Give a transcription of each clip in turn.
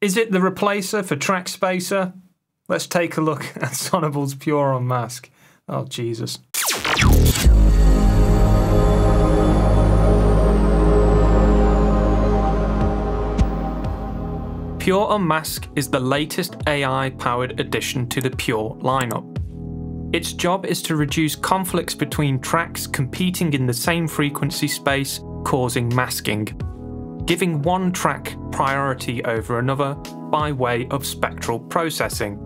Is it the replacer for Trackspacer? Let's take a look at Sonible's Pure Unmask. Oh, Jesus. Pure Unmask is the latest AI powered addition to the Pure lineup. Its job is to reduce conflicts between tracks competing in the same frequency space, causing masking, giving one track priority over another by way of spectral processing.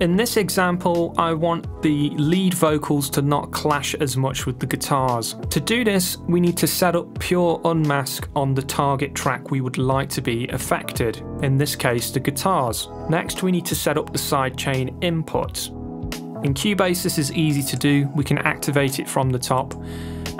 In this example, I want the lead vocals to not clash as much with the guitars. To do this, we need to set up pure unmask on the target track we would like to be affected, in this case the guitars. Next we need to set up the sidechain input. In Cubase this is easy to do, we can activate it from the top,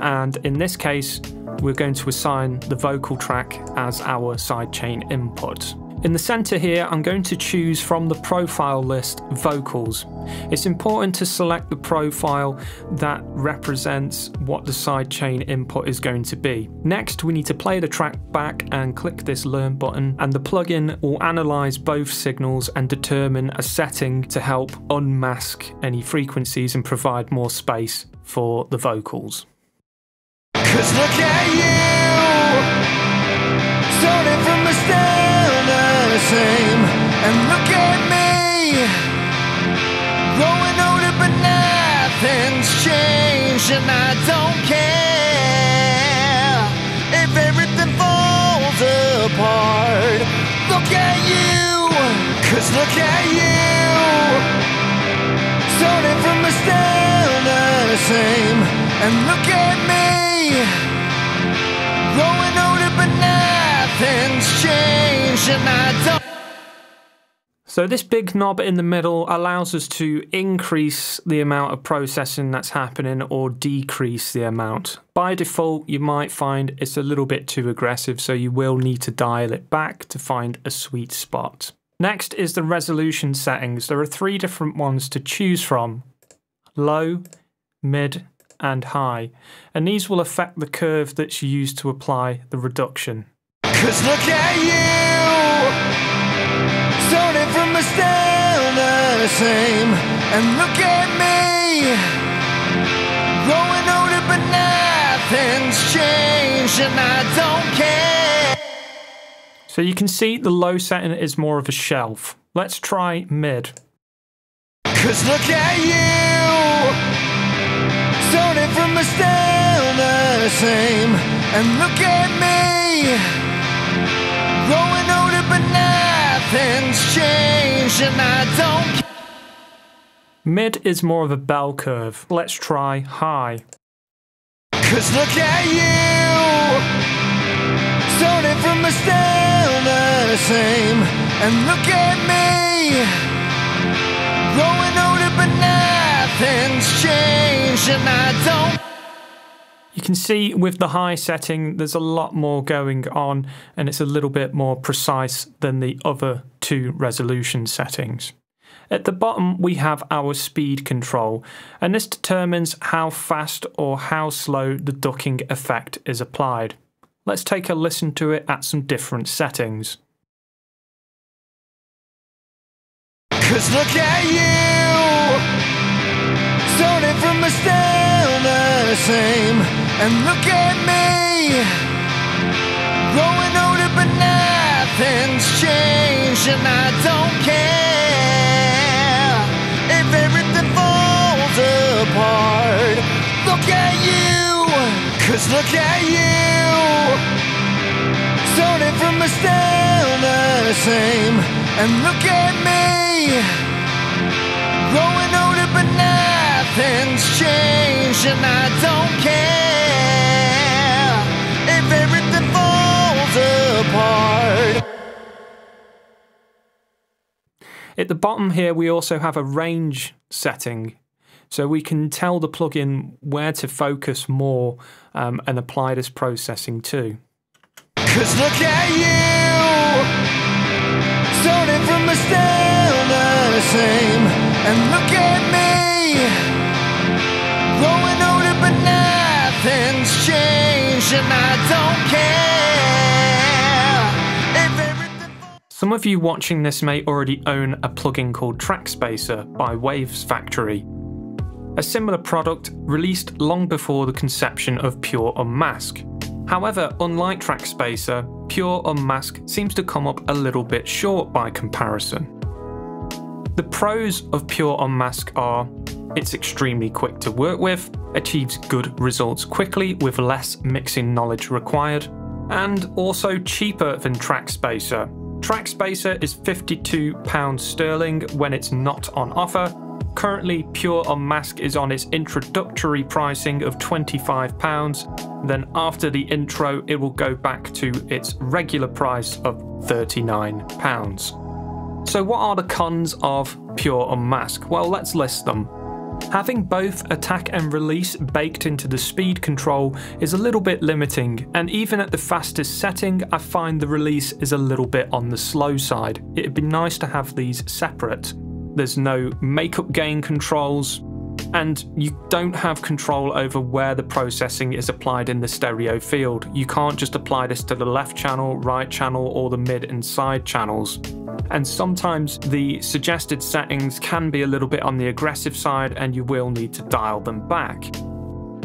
and in this case we're going to assign the vocal track as our sidechain input. In the center here, I'm going to choose from the profile list vocals. It's important to select the profile that represents what the sidechain input is going to be. Next, we need to play the track back and click this learn button and the plugin will analyze both signals and determine a setting to help unmask any frequencies and provide more space for the vocals. Cause look at you, starting from a the same. And look at me. Growing older but nothing's changed And I don't care If everything falls apart. Look at you. Cause look at you. Starting from a still the same And look at me Growing older but nothing's changed and I don't so this big knob in the middle allows us to increase the amount of processing that's happening or decrease the amount. By default, you might find it's a little bit too aggressive, so you will need to dial it back to find a sweet spot. Next is the resolution settings. There are three different ones to choose from. Low, mid, and high. And these will affect the curve that's used to apply the reduction. Cause look at you! Starting from a still the same And look at me Growing older but nothing's changed And I don't care So you can see the low setting is more of a shelf. Let's try mid. Cause look at you Starting from a still the same And look at me Growing older but nothing's changed and I don't. Mid is more of a bell curve. Let's try high. Cause look at you, starting from a still the same, and look at me, growing older but nothing's changed and I don't. You can see with the high setting, there's a lot more going on and it's a little bit more precise than the other two resolution settings. At the bottom, we have our speed control, and this determines how fast or how slow the ducking effect is applied. Let's take a listen to it at some different settings. Cause look at you, starting from a still the same. And look at me, growing older, but nothing's changed, and I don't care if everything falls apart. Look at you, cause look at you, starting from a still the same. And look at me, growing older, but nothing's changed, and I don't care. apart. At the bottom here, we also have a range setting. So we can tell the plugin where to focus more um, and apply this processing to. Cause look at you, starting from a still the same, and look at me, changed, and I don't care. Some of you watching this may already own a plugin called Trackspacer by Waves Factory. A similar product released long before the conception of Pure Unmask. However, unlike Trackspacer, Pure Unmask seems to come up a little bit short by comparison. The pros of Pure Unmask are it's extremely quick to work with, achieves good results quickly with less mixing knowledge required, and also cheaper than Trackspacer. Trackspacer is £52 sterling when it's not on offer. Currently, Pure Unmask is on its introductory pricing of £25. Then, after the intro, it will go back to its regular price of £39. So, what are the cons of Pure Unmask? Well, let's list them. Having both attack and release baked into the speed control is a little bit limiting, and even at the fastest setting, I find the release is a little bit on the slow side. It'd be nice to have these separate. There's no makeup gain controls, and you don't have control over where the processing is applied in the stereo field. You can't just apply this to the left channel, right channel, or the mid and side channels and sometimes the suggested settings can be a little bit on the aggressive side and you will need to dial them back.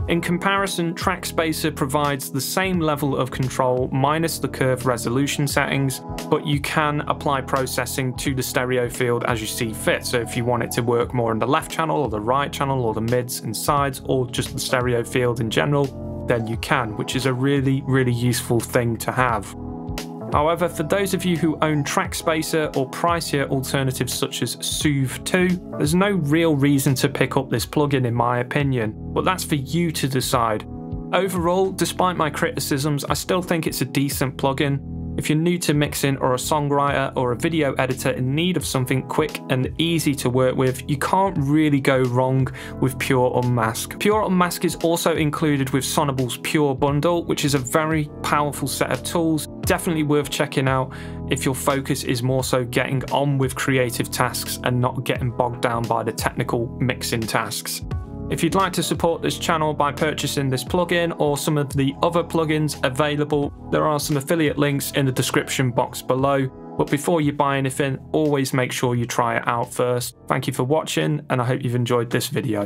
In comparison, Trackspacer provides the same level of control minus the curve resolution settings, but you can apply processing to the stereo field as you see fit. So if you want it to work more in the left channel or the right channel or the mids and sides or just the stereo field in general, then you can, which is a really, really useful thing to have. However, for those of you who own Trackspacer or pricier alternatives such as Soothe 2, there's no real reason to pick up this plugin in my opinion, but that's for you to decide. Overall, despite my criticisms, I still think it's a decent plugin, if you're new to mixing or a songwriter or a video editor in need of something quick and easy to work with, you can't really go wrong with Pure Unmask. Pure Unmask is also included with Sonible's Pure Bundle, which is a very powerful set of tools. Definitely worth checking out if your focus is more so getting on with creative tasks and not getting bogged down by the technical mixing tasks. If you'd like to support this channel by purchasing this plugin or some of the other plugins available, there are some affiliate links in the description box below. But before you buy anything, always make sure you try it out first. Thank you for watching and I hope you've enjoyed this video.